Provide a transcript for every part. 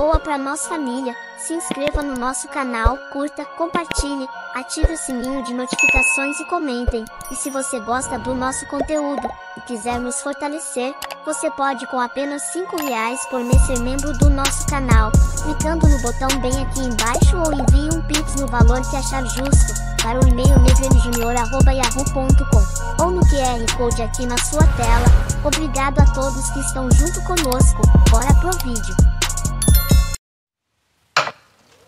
boa para nossa família. Se inscreva no nosso canal, curta, compartilhe, ative o sininho de notificações e comentem. E se você gosta do nosso conteúdo e quiser nos fortalecer, você pode com apenas 5 reais por mês ser membro do nosso canal, clicando no botão bem aqui embaixo ou envie um pix no valor que achar justo, para o e-mail negrelijunior.yahoo.com ou no QR Code aqui na sua tela. Obrigado a todos que estão junto conosco, bora pro vídeo.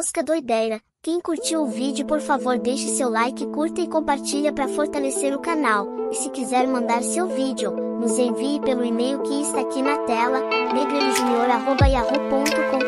Fosca Doideira. Quem curtiu o vídeo por favor deixe seu like, curta e compartilha para fortalecer o canal. E se quiser mandar seu vídeo, nos envie pelo e-mail que está aqui na tela, negrelijunior.yahoo.com.